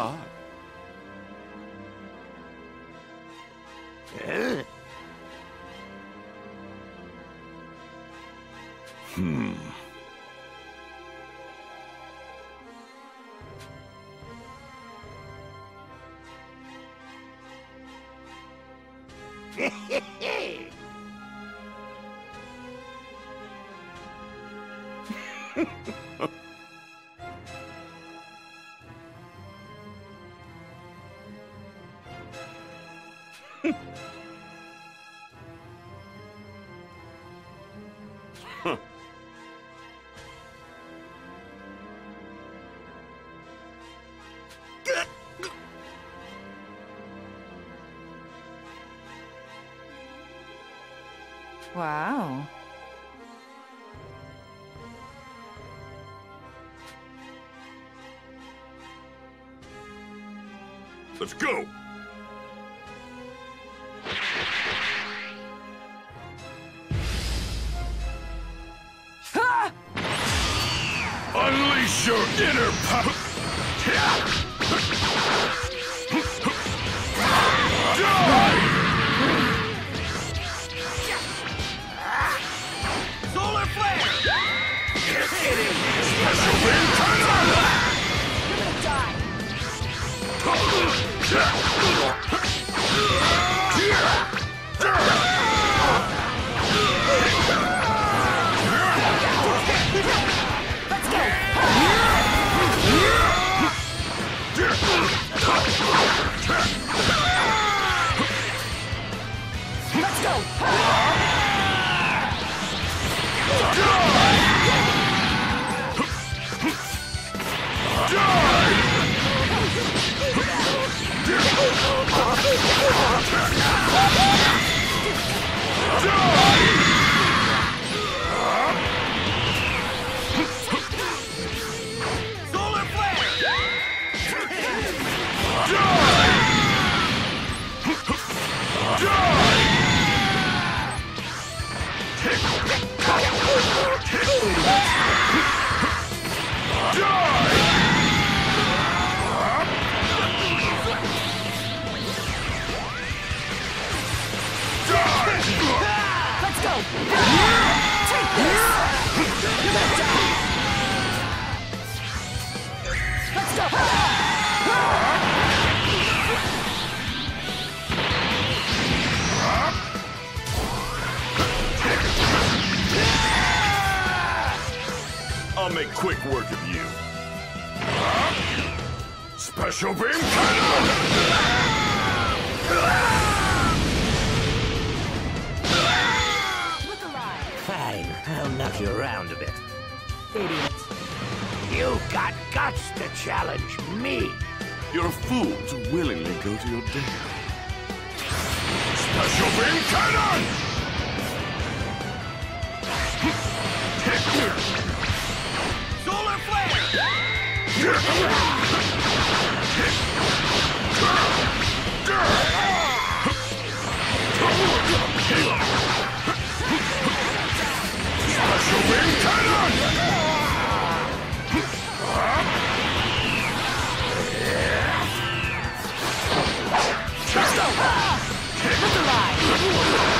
hard. Hmm. Wow. Let's go! Unleash your inner power! You around a bit. Idiot. You got guts to challenge me. You're a fool to willingly go to your death. Special beam cannon! Solar flare! Beam cannon! Alive!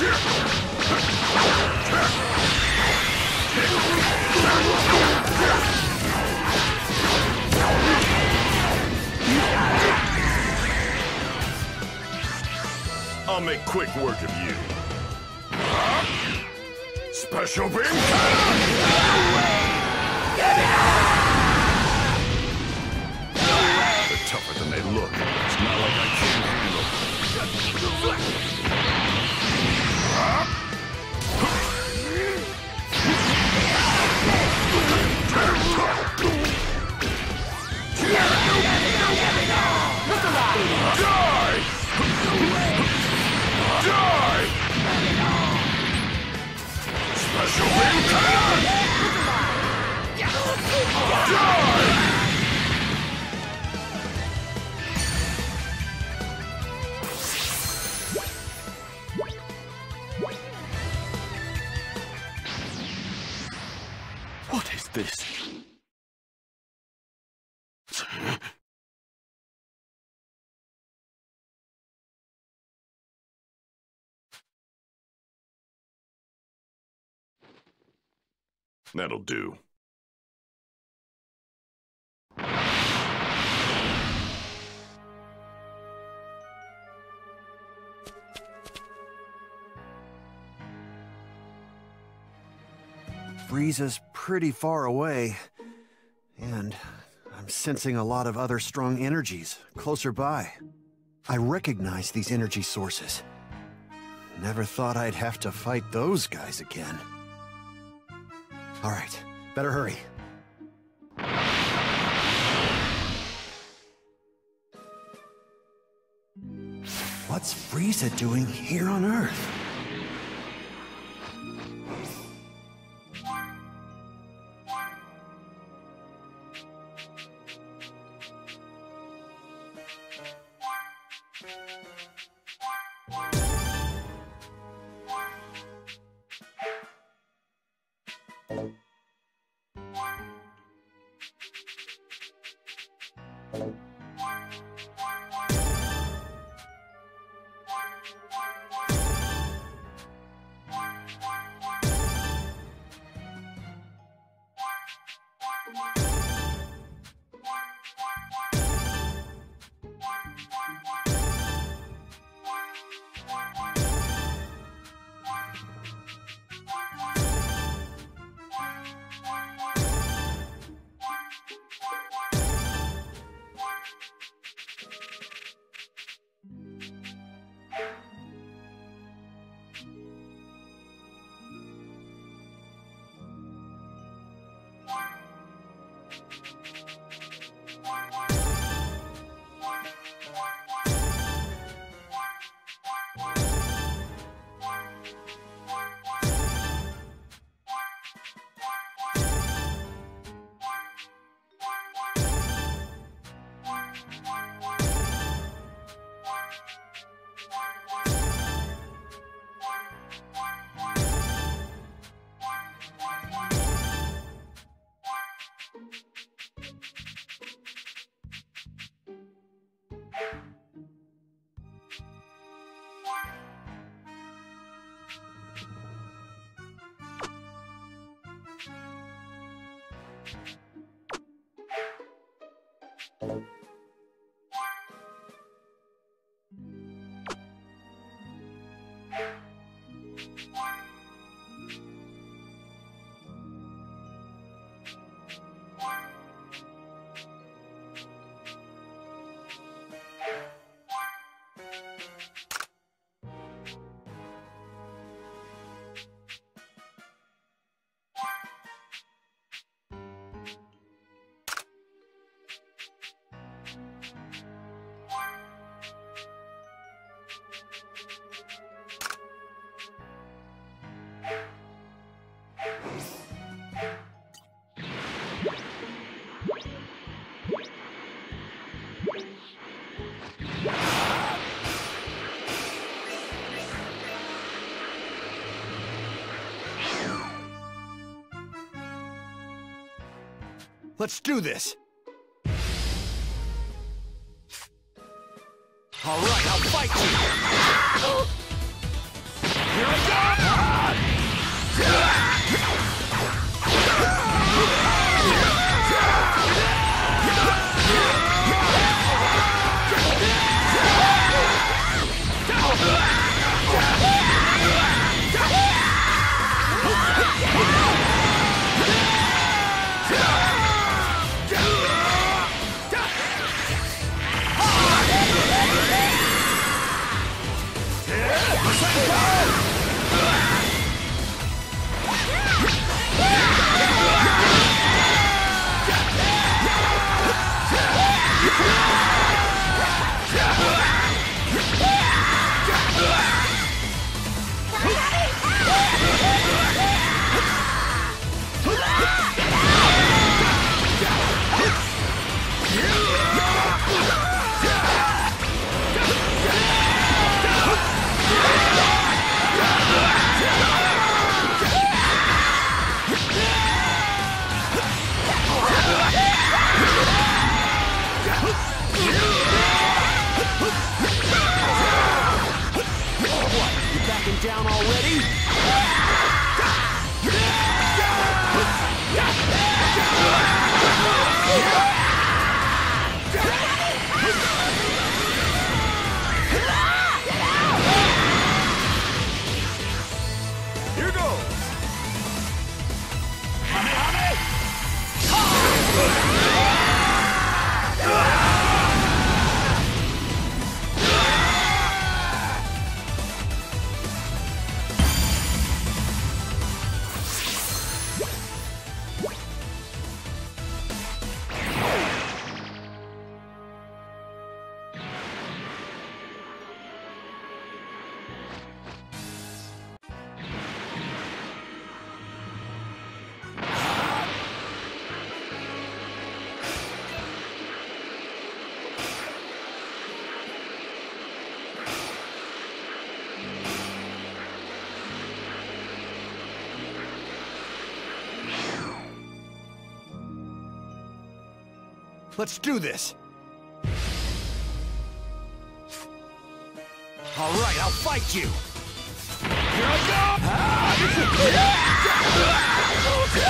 I'll make quick work of you. Huh? Special beam cannon! They're tougher than they look. It's not like I can't handle them. Special beam That'll do. Frieza's pretty far away, and I'm sensing a lot of other strong energies closer by. I recognize these energy sources. Never thought I'd have to fight those guys again. All right, better hurry. What's Frieza doing here on Earth? Bye. Let's do this! All right, I'll fight you. Here I go! Let's go! Let's do this. All right, I'll fight you. Are you backing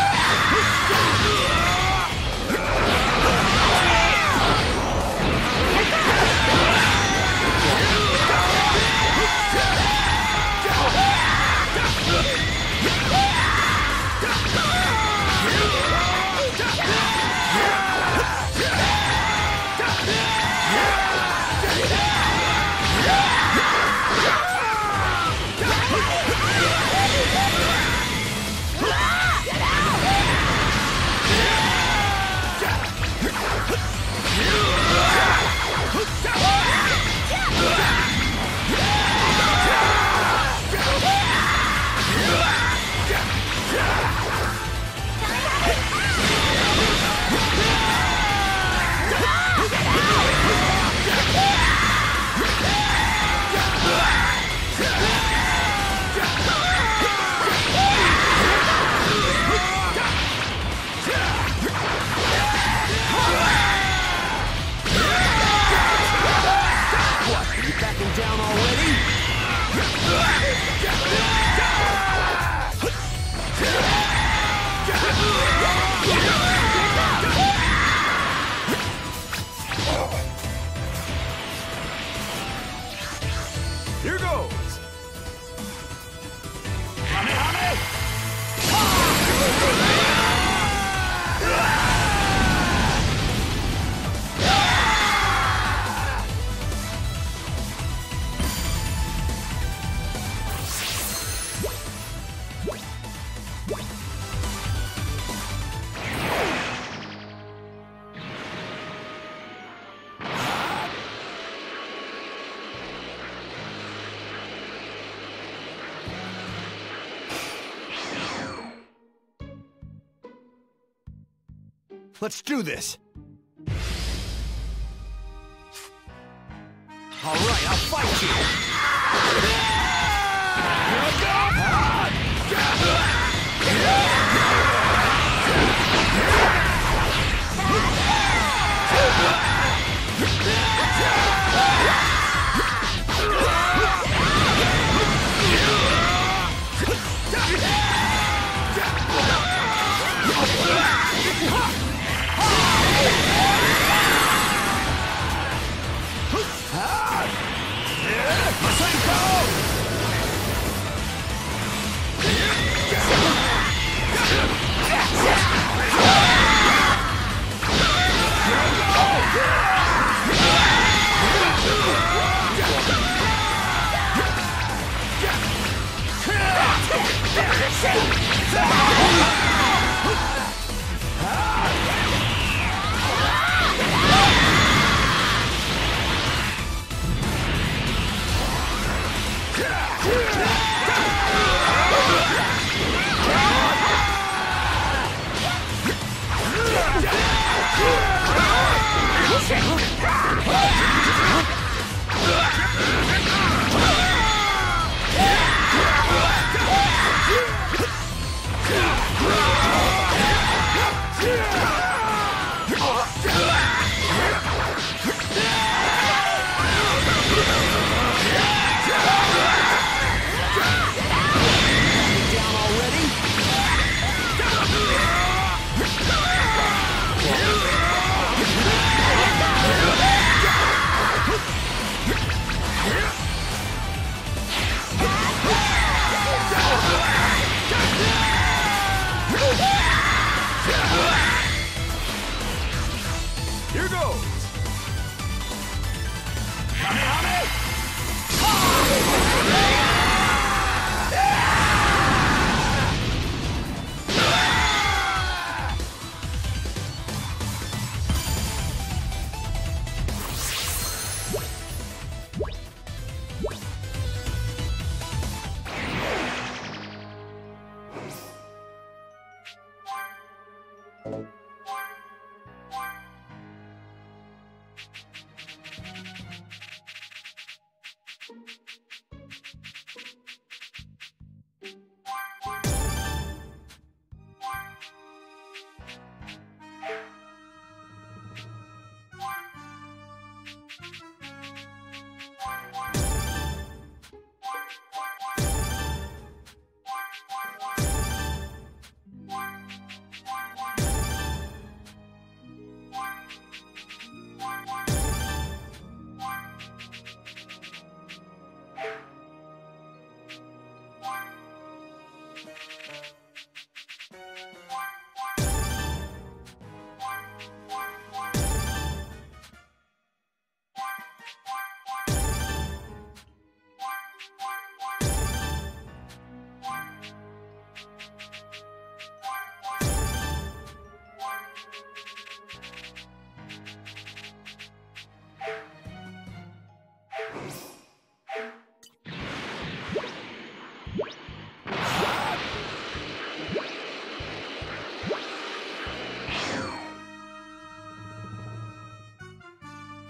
down already? Let's do this. All right, I'll fight you.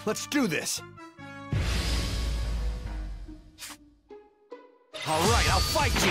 Let's do this! All right, I'll fight you!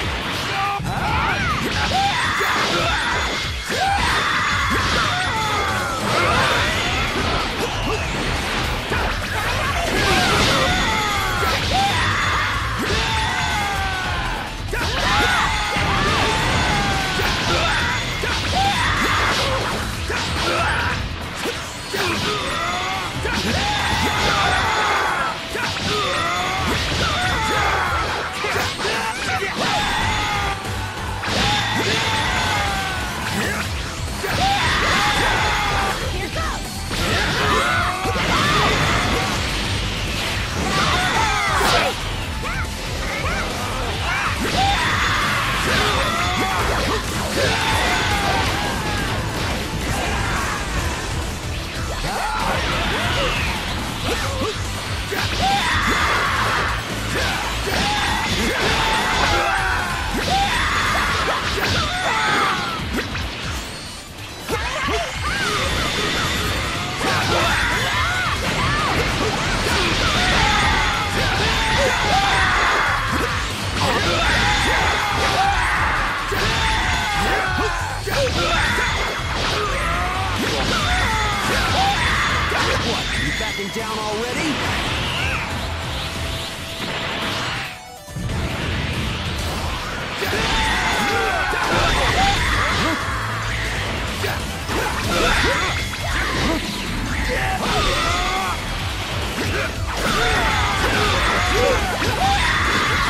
Backing down already?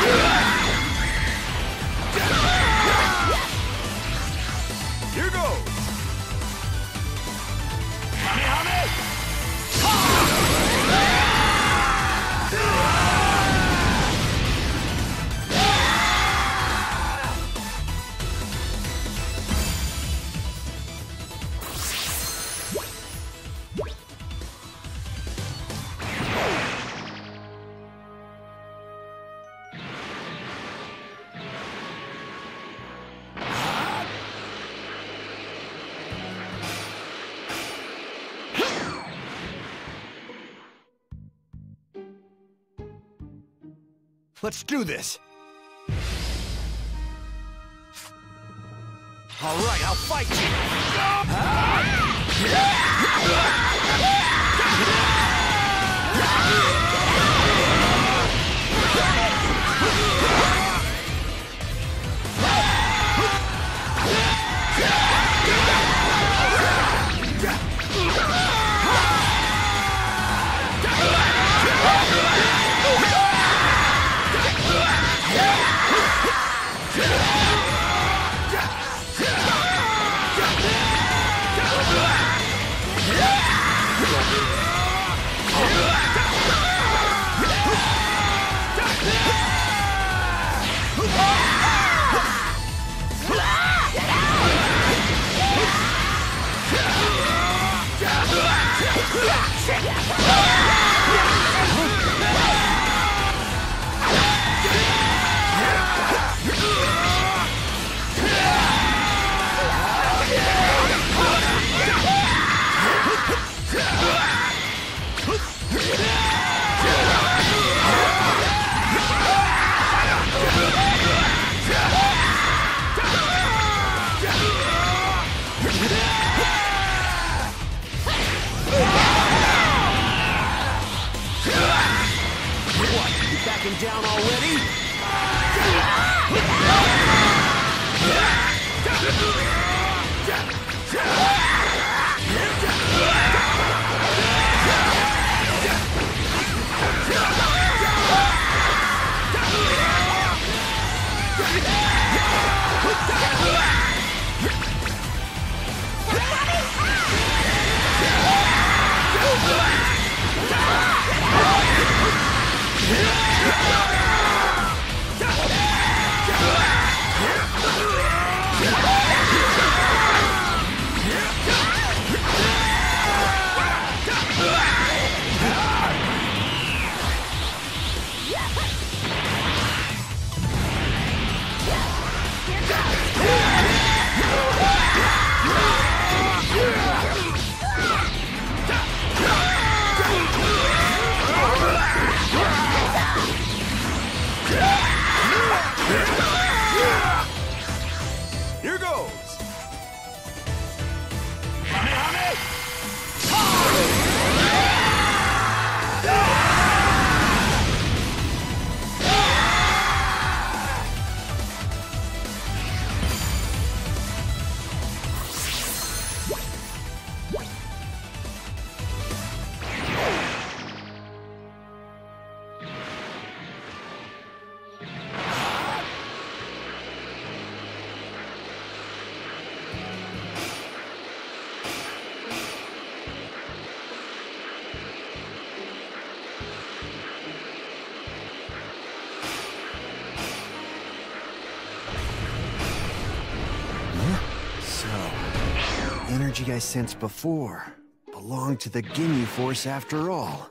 Here Let's do this! All right, I'll fight you! down energy I sensed before belonged to the Ginyu Force after all.